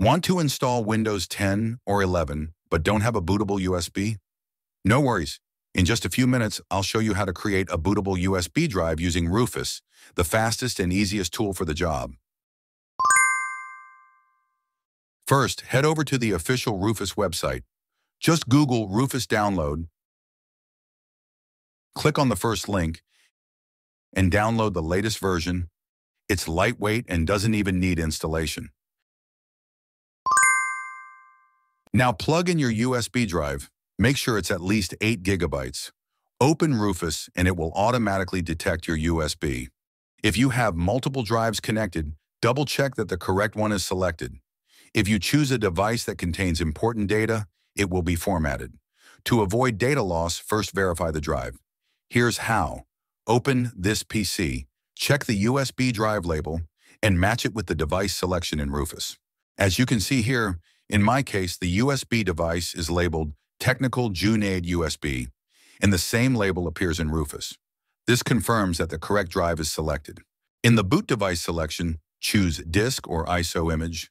Want to install Windows 10 or 11 but don't have a bootable USB? No worries. In just a few minutes, I'll show you how to create a bootable USB drive using Rufus, the fastest and easiest tool for the job. First, head over to the official Rufus website. Just Google Rufus Download, click on the first link, and download the latest version. It's lightweight and doesn't even need installation. Now plug in your USB drive. Make sure it's at least 8 gigabytes. Open Rufus and it will automatically detect your USB. If you have multiple drives connected, double check that the correct one is selected. If you choose a device that contains important data, it will be formatted. To avoid data loss, first verify the drive. Here's how. Open this PC, check the USB drive label, and match it with the device selection in Rufus. As you can see here, in my case, the USB device is labeled Technical Junaid USB, and the same label appears in Rufus. This confirms that the correct drive is selected. In the boot device selection, choose Disk or ISO image,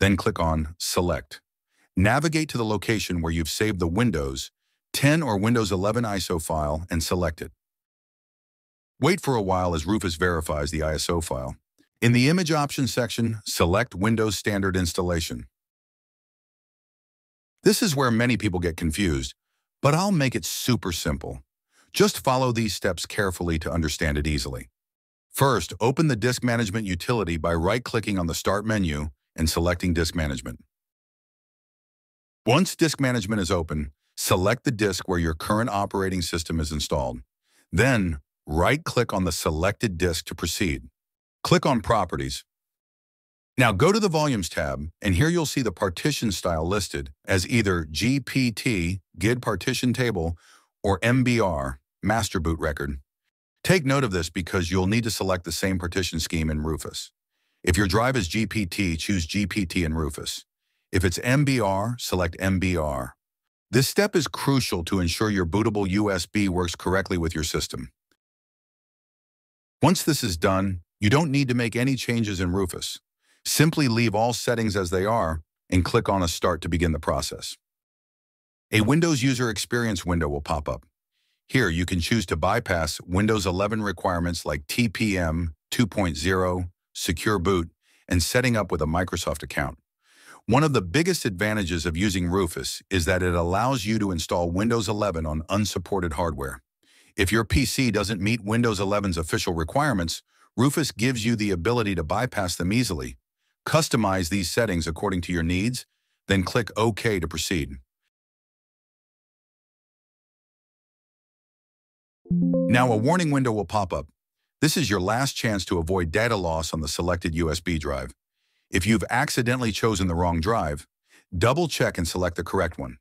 then click on Select. Navigate to the location where you've saved the Windows 10 or Windows 11 ISO file and select it. Wait for a while as Rufus verifies the ISO file. In the Image Options section, select Windows Standard Installation. This is where many people get confused, but I'll make it super simple. Just follow these steps carefully to understand it easily. First, open the Disk Management utility by right-clicking on the Start menu and selecting Disk Management. Once Disk Management is open, select the disk where your current operating system is installed. Then, right-click on the selected disk to proceed. Click on Properties, now go to the Volumes tab, and here you'll see the partition style listed as either GPT, GUID partition table, or MBR, master boot record. Take note of this because you'll need to select the same partition scheme in Rufus. If your drive is GPT, choose GPT in Rufus. If it's MBR, select MBR. This step is crucial to ensure your bootable USB works correctly with your system. Once this is done, you don't need to make any changes in Rufus. Simply leave all settings as they are and click on a Start to begin the process. A Windows User Experience window will pop up. Here, you can choose to bypass Windows 11 requirements like TPM 2.0, Secure Boot, and setting up with a Microsoft account. One of the biggest advantages of using Rufus is that it allows you to install Windows 11 on unsupported hardware. If your PC doesn't meet Windows 11's official requirements, Rufus gives you the ability to bypass them easily Customize these settings according to your needs, then click OK to proceed. Now a warning window will pop up. This is your last chance to avoid data loss on the selected USB drive. If you've accidentally chosen the wrong drive, double check and select the correct one.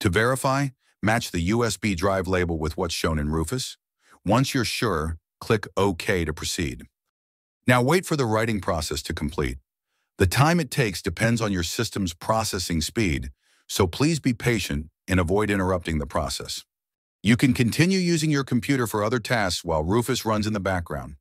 To verify, match the USB drive label with what's shown in Rufus. Once you're sure, click OK to proceed. Now wait for the writing process to complete. The time it takes depends on your system's processing speed, so please be patient and avoid interrupting the process. You can continue using your computer for other tasks while Rufus runs in the background.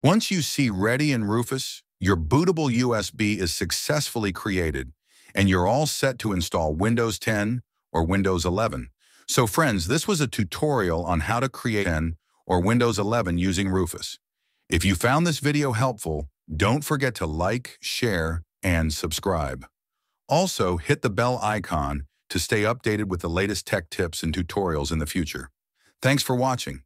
Once you see Ready in Rufus, your bootable USB is successfully created and you're all set to install Windows 10 or Windows 11. So friends, this was a tutorial on how to create 10 or Windows 11 using Rufus. If you found this video helpful, don't forget to like, share, and subscribe. Also, hit the bell icon to stay updated with the latest tech tips and tutorials in the future. Thanks for watching.